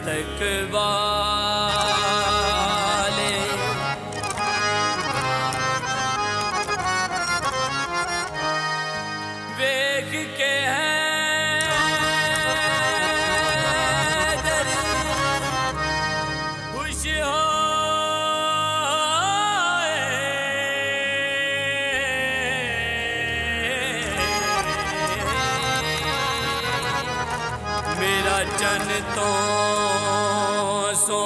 mistake of ਬਚਨ ਤੋਂ ਸੋ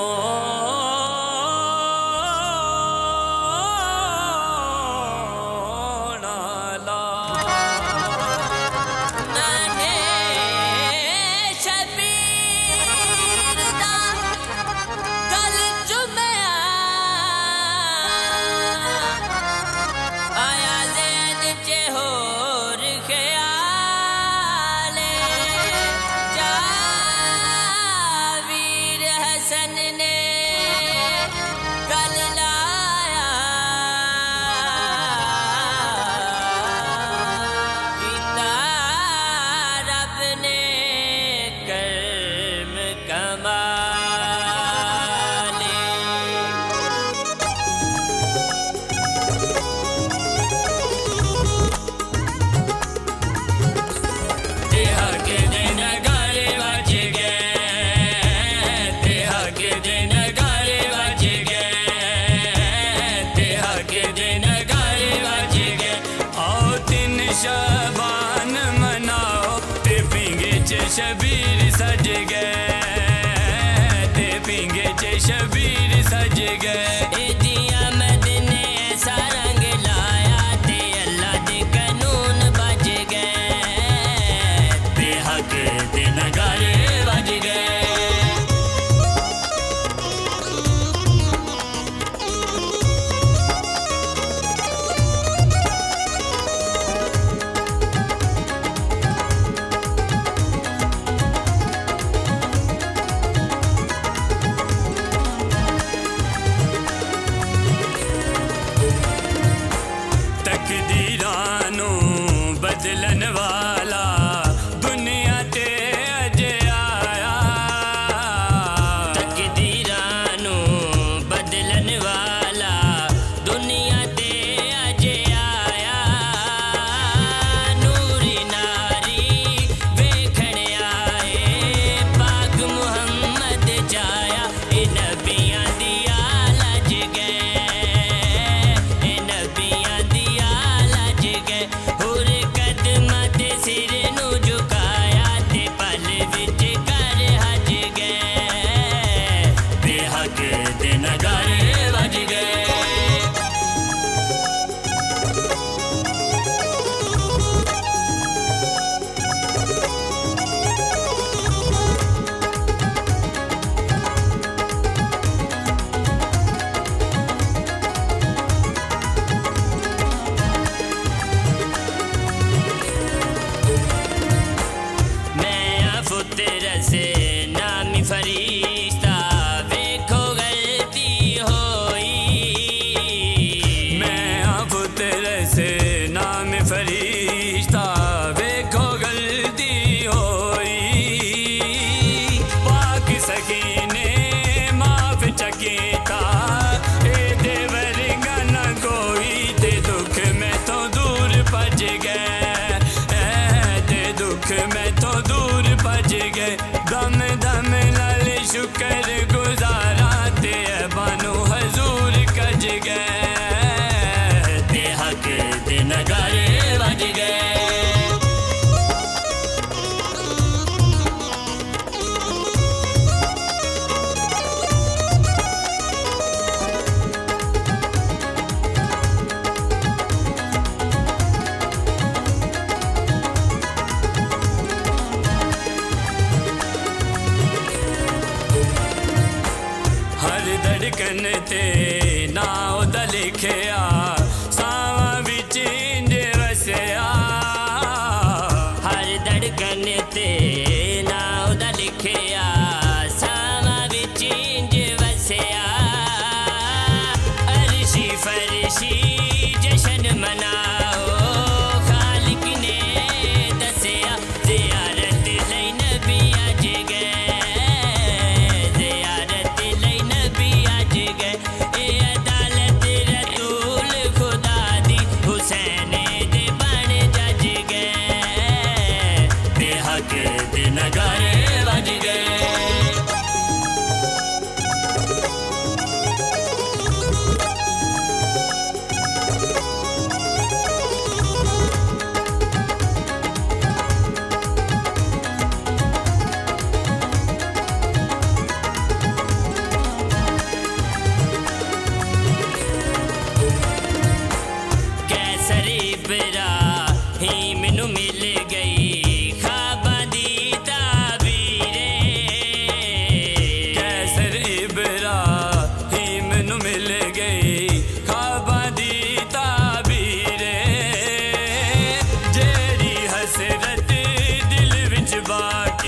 Şebir ise Danne, danne, la sukke. ਸਕਨ ਤੇ ਨਾ ਉਹਦਾ ਲਿਖਿਆ ਸਾਵਾਂ ਵਿੱਚ ਇੰਜ ਵਸਿਆ ਹਰ ਧੜਕਨ ਤੇ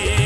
yeah.